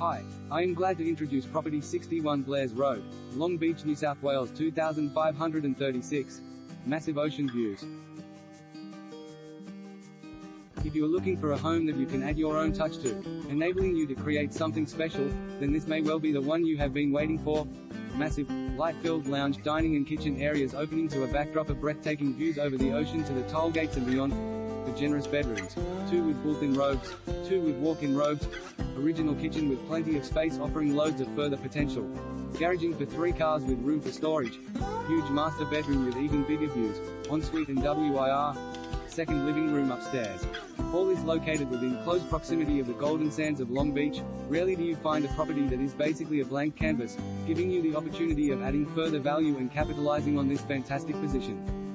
Hi, I am glad to introduce property 61 Blairs Road, Long Beach, New South Wales 2536. Massive ocean views. If you are looking for a home that you can add your own touch to, enabling you to create something special, then this may well be the one you have been waiting for. Massive, light-filled lounge, dining and kitchen areas opening to a backdrop of breathtaking views over the ocean to the Tollgates and beyond. The generous bedrooms, two with built-in robes, two with walk-in robes, original kitchen with plenty of space offering loads of further potential. Garaging for three cars with room for storage. Huge master bedroom with even bigger views, ensuite and WIR. Second living room upstairs. All is located within close proximity of the golden sands of Long Beach. Rarely do you find a property that is basically a blank canvas, giving you the opportunity of adding further value and capitalizing on this fantastic position.